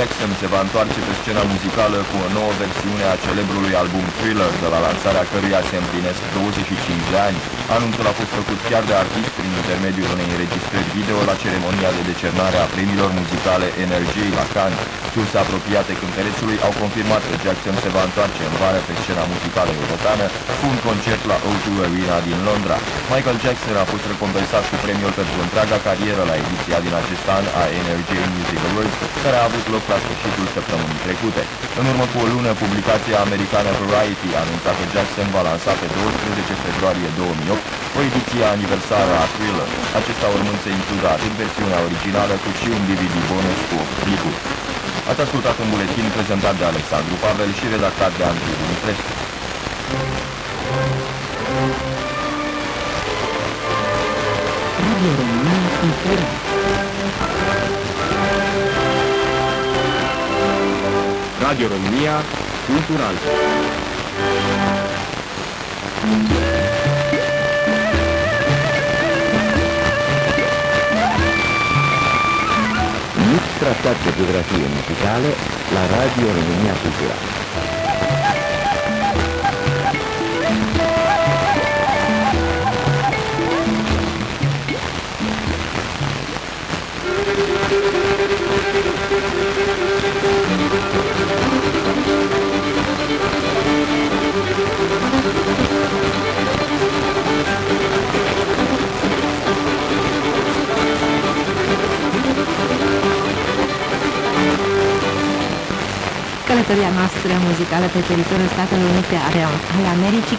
Jackson se va întoarce pe scena muzicală cu o nouă versiune a celebrului album Thriller, de la lansarea căruia se împlinesc 25 de ani. Anunțul a fost făcut chiar de artist prin intermediul unei înregistrări video la ceremonia de decernare a premiilor muzicale Energy la Cannes. Surse apropiate cântărețului au confirmat că Jackson se va întoarce în vară pe scena muzicală europeană cu un concert la O2 Arena din Londra. Michael Jackson a fost recompensat cu premiul pentru întreaga carieră la ediția din acest an a Energy Music Awards, care a avut loc la sfârșitul săptămânii trecute. În urmă cu o lună, publicația americană Variety a anunțat că Jackson va lansa pe 12 februarie 2008 o ediție aniversară a Thriller, acesta urmând să includă atât versiunea originală cât și un DVD bonus cu clicuri. Ați ascultat un buletin prezentat de Alexandru Pavel și redactat de Andrei Dumitrescu. Radio România Cultura. Radio România Cultural. Mix tratat de geografie muzicale la Radio România Cultura. Călătoria noastră muzicală pe teritoriul Statelor Unite ale Americii